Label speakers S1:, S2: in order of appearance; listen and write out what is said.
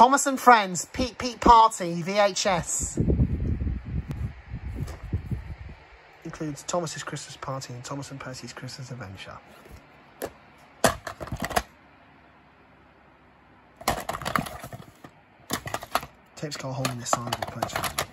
S1: Thomas and Friends, Peep Peep Party, VHS. Includes Thomas's Christmas Party and Thomas and Percy's Christmas Adventure. Tips go holding this side of the place.